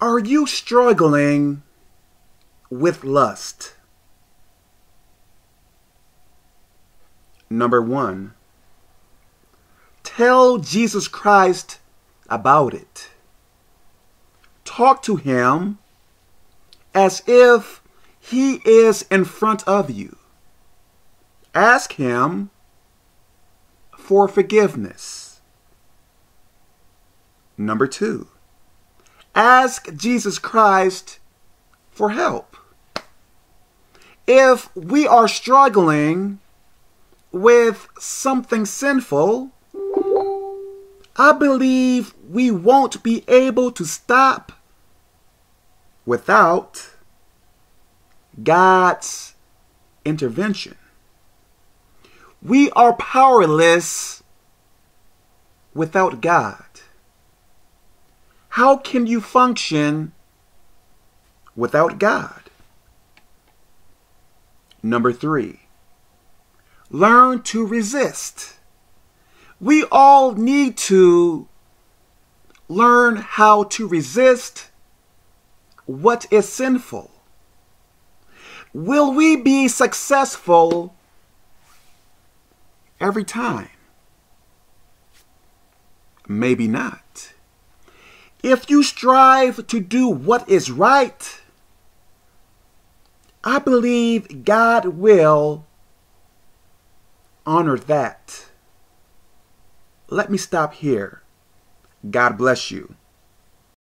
Are you struggling with lust? Number one, tell Jesus Christ about it. Talk to him as if he is in front of you. Ask him for forgiveness. Number two, ask Jesus Christ for help. If we are struggling with something sinful, I believe we won't be able to stop without God's intervention. We are powerless without God. How can you function without God? Number three, learn to resist. We all need to learn how to resist what is sinful. Will we be successful every time? Maybe not. If you strive to do what is right, I believe God will honor that. Let me stop here. God bless you.